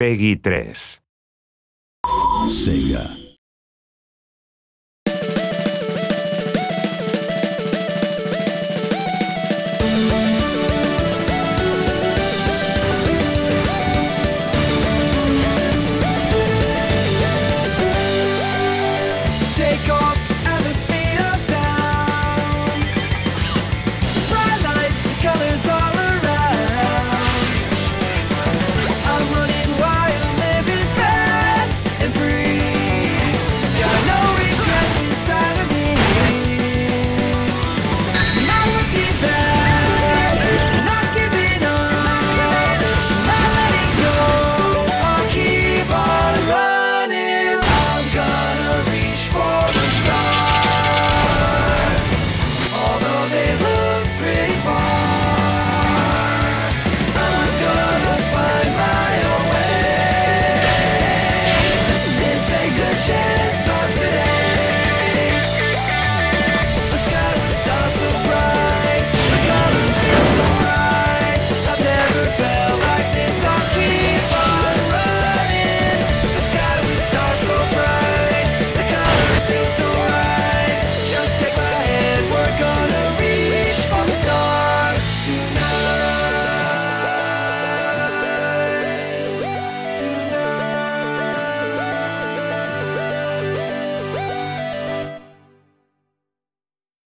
Peggy 3. Sega.